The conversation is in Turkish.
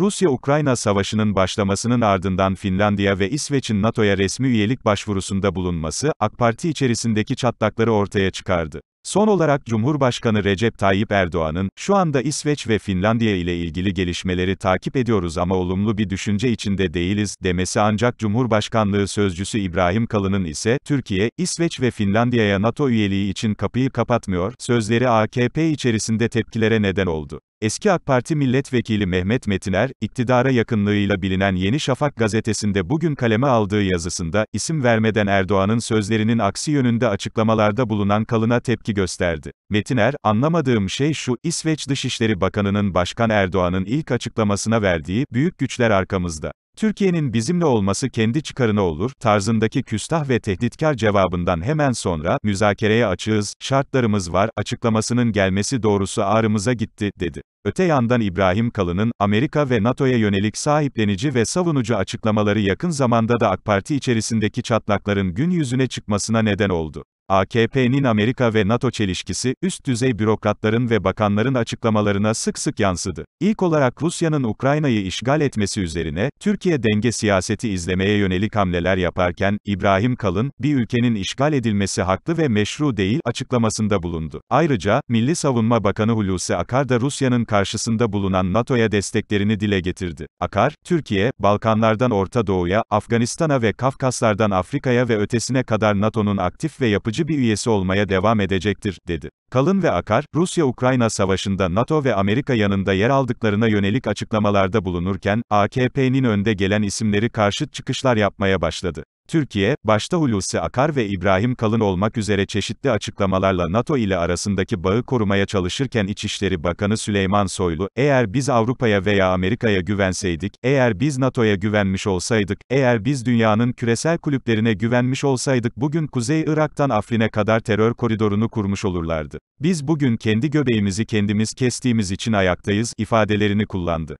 Rusya-Ukrayna savaşının başlamasının ardından Finlandiya ve İsveç'in NATO'ya resmi üyelik başvurusunda bulunması, AK Parti içerisindeki çatlakları ortaya çıkardı. Son olarak Cumhurbaşkanı Recep Tayyip Erdoğan'ın, şu anda İsveç ve Finlandiya ile ilgili gelişmeleri takip ediyoruz ama olumlu bir düşünce içinde değiliz, demesi ancak Cumhurbaşkanlığı Sözcüsü İbrahim Kalın'ın ise, Türkiye, İsveç ve Finlandiya'ya NATO üyeliği için kapıyı kapatmıyor, sözleri AKP içerisinde tepkilere neden oldu. Eski AK Parti milletvekili Mehmet Metiner, iktidara yakınlığıyla bilinen Yeni Şafak gazetesinde bugün kaleme aldığı yazısında, isim vermeden Erdoğan'ın sözlerinin aksi yönünde açıklamalarda bulunan Kalın'a tepki gösterdi. Metiner, anlamadığım şey şu, İsveç Dışişleri Bakanı'nın Başkan Erdoğan'ın ilk açıklamasına verdiği, büyük güçler arkamızda. Türkiye'nin bizimle olması kendi çıkarına olur, tarzındaki küstah ve tehditkar cevabından hemen sonra, müzakereye açığız, şartlarımız var, açıklamasının gelmesi doğrusu ağrımıza gitti, dedi. Öte yandan İbrahim Kalın'ın, Amerika ve NATO'ya yönelik sahiplenici ve savunucu açıklamaları yakın zamanda da AK Parti içerisindeki çatlakların gün yüzüne çıkmasına neden oldu. AKP'nin Amerika ve NATO çelişkisi, üst düzey bürokratların ve bakanların açıklamalarına sık sık yansıdı. İlk olarak Rusya'nın Ukrayna'yı işgal etmesi üzerine, Türkiye denge siyaseti izlemeye yönelik hamleler yaparken, İbrahim Kalın, bir ülkenin işgal edilmesi haklı ve meşru değil, açıklamasında bulundu. Ayrıca, Milli Savunma Bakanı Hulusi Akar da Rusya'nın karşısında bulunan NATO'ya desteklerini dile getirdi. Akar, Türkiye, Balkanlardan Orta Doğu'ya, Afganistan'a ve Kafkaslardan Afrika'ya ve ötesine kadar NATO'nun aktif ve yapıcı bir üyesi olmaya devam edecektir, dedi. Kalın ve Akar, Rusya-Ukrayna savaşında NATO ve Amerika yanında yer aldıklarına yönelik açıklamalarda bulunurken, AKP'nin önde gelen isimleri karşıt çıkışlar yapmaya başladı. Türkiye, başta Hulusi Akar ve İbrahim Kalın olmak üzere çeşitli açıklamalarla NATO ile arasındaki bağı korumaya çalışırken İçişleri Bakanı Süleyman Soylu, eğer biz Avrupa'ya veya Amerika'ya güvenseydik, eğer biz NATO'ya güvenmiş olsaydık, eğer biz dünyanın küresel kulüplerine güvenmiş olsaydık bugün Kuzey Irak'tan Afrin'e kadar terör koridorunu kurmuş olurlardı. Biz bugün kendi göbeğimizi kendimiz kestiğimiz için ayaktayız, ifadelerini kullandı.